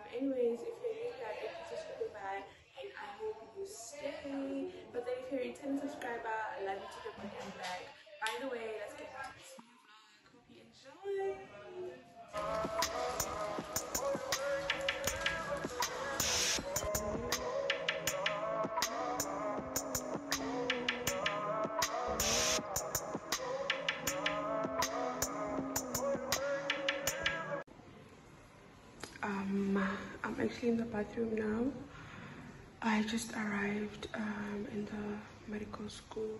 um, anyways, if you're new here, thank you stopping by and I hope you stay. But then if you're a returning subscriber, I love you to the moon and back. By the way, let's In the bathroom now. I just arrived um, in the medical school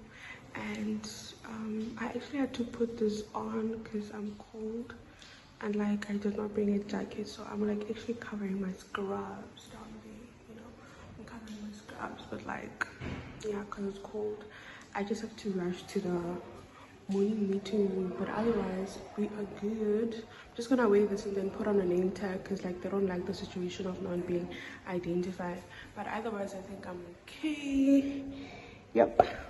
and um, I actually had to put this on because I'm cold and like I did not bring a jacket so I'm like actually covering my scrubs down there, you know. I'm covering my scrubs but like yeah because it's cold. I just have to rush to the morning meeting but otherwise we are good. I'm just gonna wear this and then put on a name tag because like they don't like the situation of not being identified. But otherwise i think i'm okay. Yep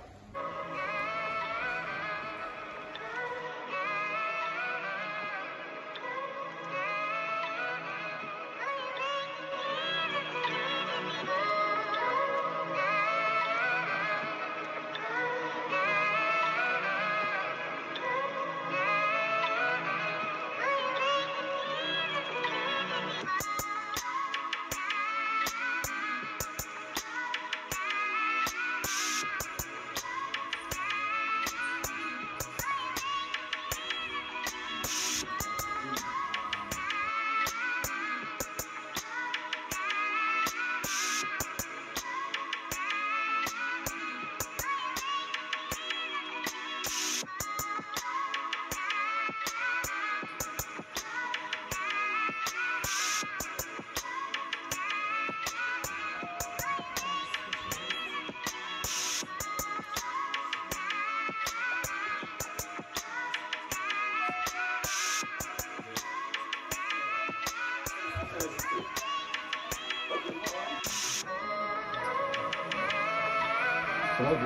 It's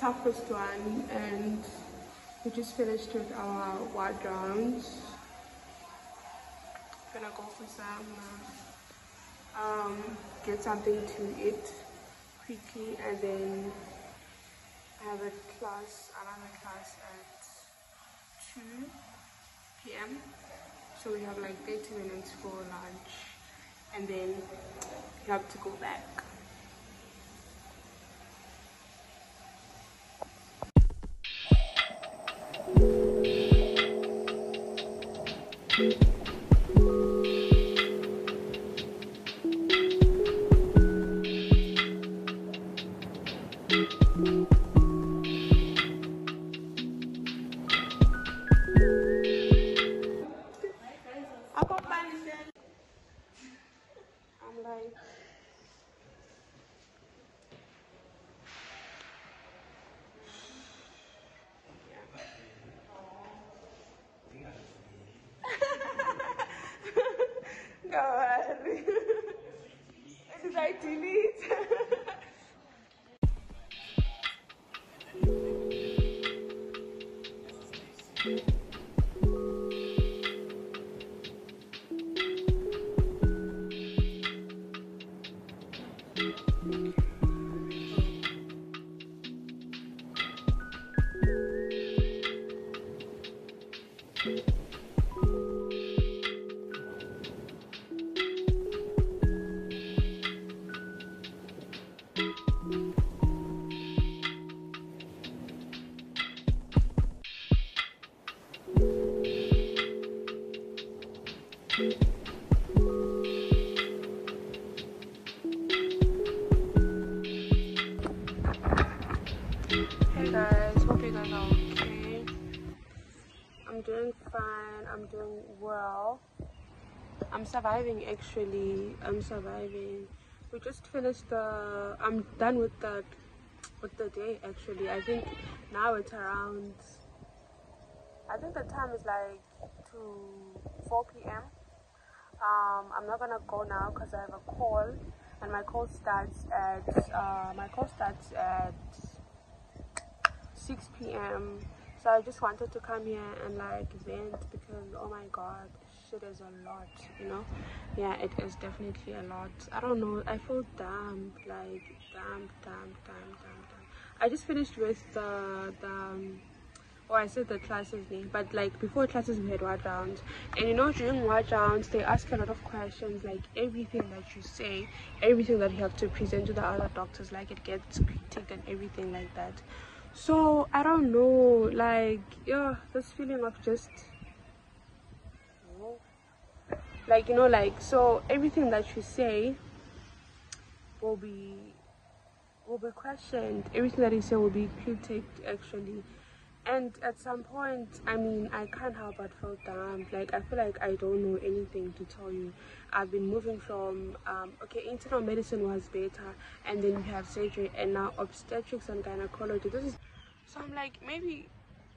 half past one and we just finished with our ward rounds. Gonna go for some, uh, um, get something to eat quickly and then I have a class, another class at 2 p.m. So we have like 30 minutes for lunch and then we have to go back. I delete? Surviving actually. I'm surviving. We just finished the I'm done with the with the day actually. I think now it's around I think the time is like to 4 p.m. Um, I'm not gonna go now because I have a call, and my call starts at uh, my call starts at 6 p.m. So I just wanted to come here and like vent because oh my god, shit is a lot, you know? Yeah, it is definitely a lot. I don't know. I feel damp, like damp, damp, damp, damp. I just finished with the the. Um, oh i said the classes name but like before classes we had ward rounds and you know during ward rounds they ask a lot of questions like everything that you say everything that you have to present to the other doctors like it gets critiqued and everything like that so i don't know like yeah this feeling of just like you know like so everything that you say will be will be questioned. Everything that you say will be critiqued actually. And at some point i mean i can't help but feel dumb like i feel like i don't know anything to tell you. I've been moving from um, okay internal medicine was better and then we have surgery and now obstetrics and gynecology. This is so i'm like maybe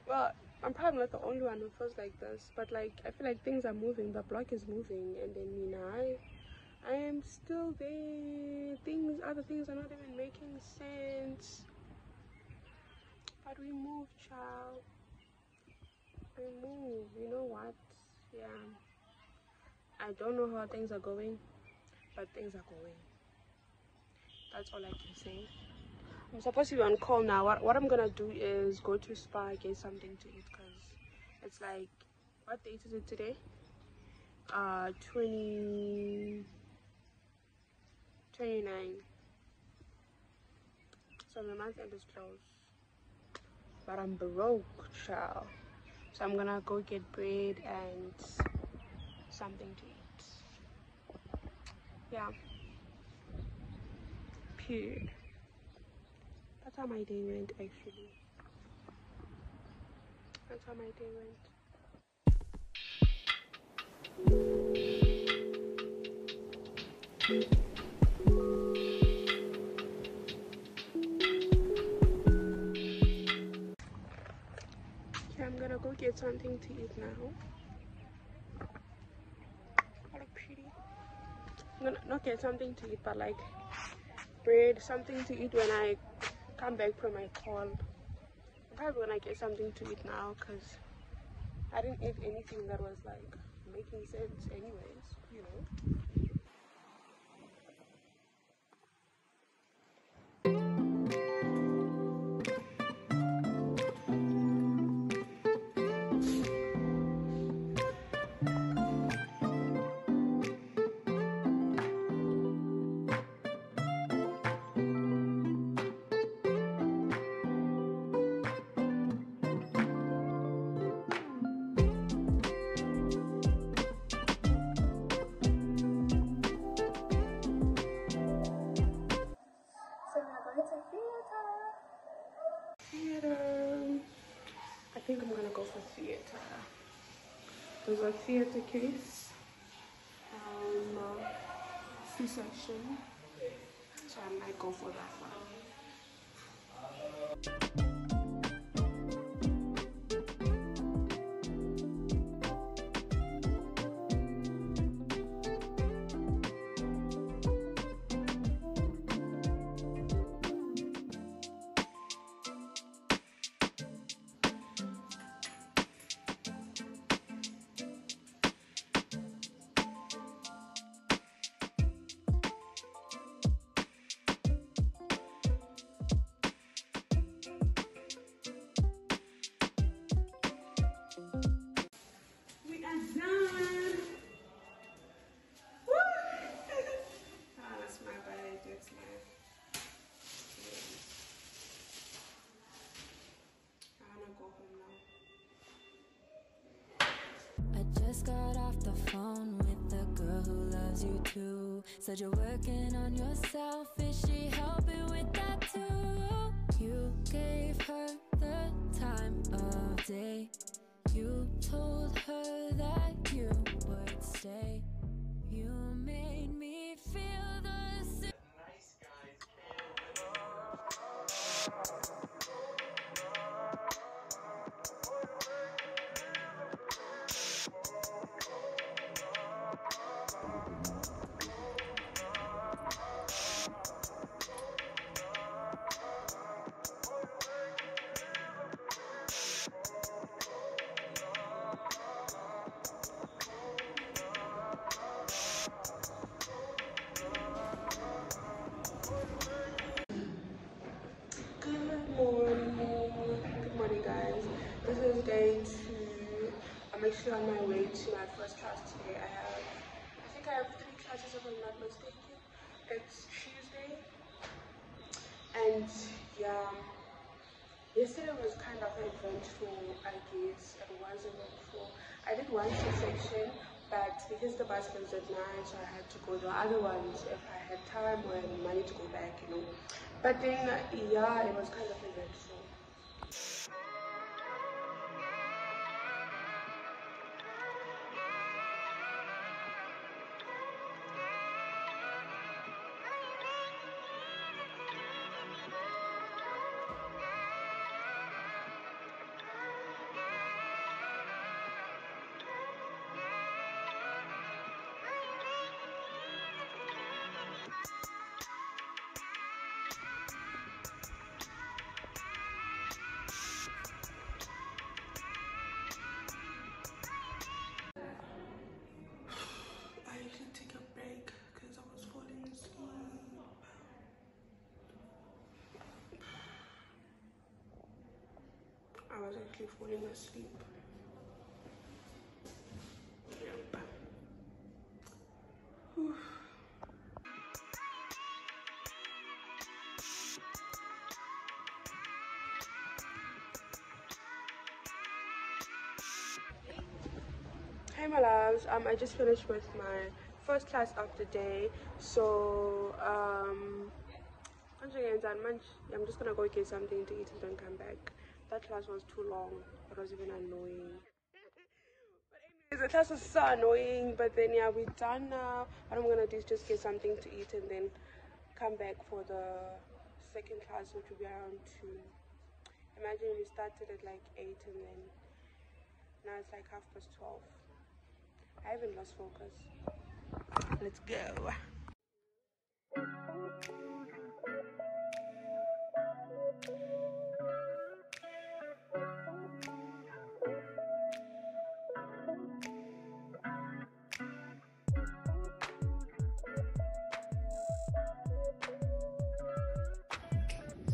well i'm probably not the only one who feels like this but like i feel like things are moving. The block is moving and then me now I, I am still there. Things other things are not even making sense. But we move child. We move. You know what? Yeah. I don't know how things are going but things are going. That's all i can say i'm supposed to be on call now what, what i'm gonna do is go to SPAR, get something to eat because it's like what date is it today uh 20 29 so the month end is closed but I'm broke, child. So I'm gonna go get bread and something to eat. Yeah. Period. That's how my day went actually. That's how my day went. Okay, I'm gonna go get something to eat now. I'm gonna not get something to eat, but like bread, something to eat when I come back from my call. I'm probably gonna get something to eat now because I didn't eat anything that was like making sense anyways, you know. Think I'm gonna go for theater. There's a theater case, um, uh, C-section, so I might go for that one. The phone with the girl who loves you too. Said you're working on yourself, is she actually on my way to my first class today. I have, I think I have three classes if I'm not mistaken. It's Tuesday. And yeah, yesterday was kind of eventful, I guess. It was eventful. I did one section, but because the bus was at 9, so I had to go the other ones if I had time or money to go back, you know. But then, yeah, it was kind of eventful. I was actually falling asleep. Hi my loves, um, I just finished with my first class of the day. So, um. I'm just gonna go get something to eat and then come back. That class was too long. It was even annoying. the class was so annoying. But then yeah, we're done now. What I'm gonna do is just get something to eat and then come back for the second class, which will be around two. Imagine we started at like eight and then now it's like half past twelve. I haven't lost focus. Let's go.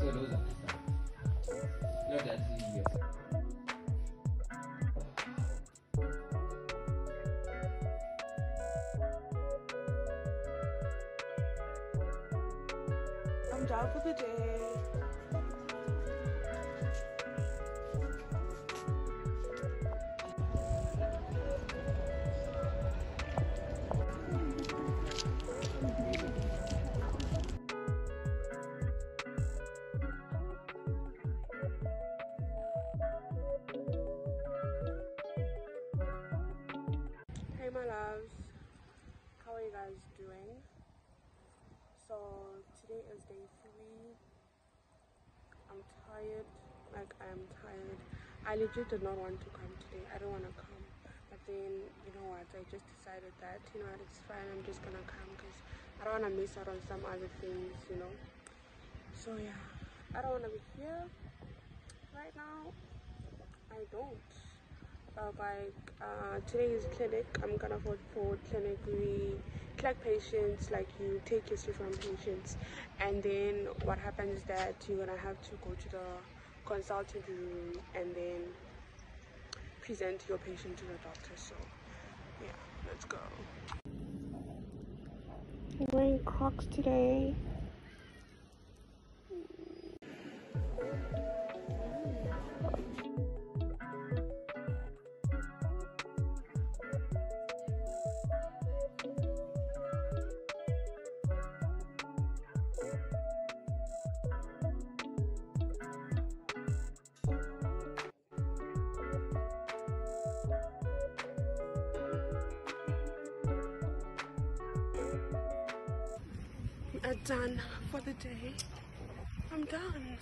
So those are Not that easy. I'm I'm tired, like I'm tired. I legit did not want to come today. I don't want to come, but then you know what? I just decided that you know what, it's fine. I'm just gonna come because I don't want to miss out on some other things, you know. So yeah, I don't want to be here right now. I don't. Uh, like uh, today is clinic. I'm gonna vote for clinic. We collect patients. Like you take history from patients, and then what happens is that you're gonna have to go to the consultant room and then present your patient to the doctor. So yeah, let's go. Wearing Crocs today. Done for the day. I'm done.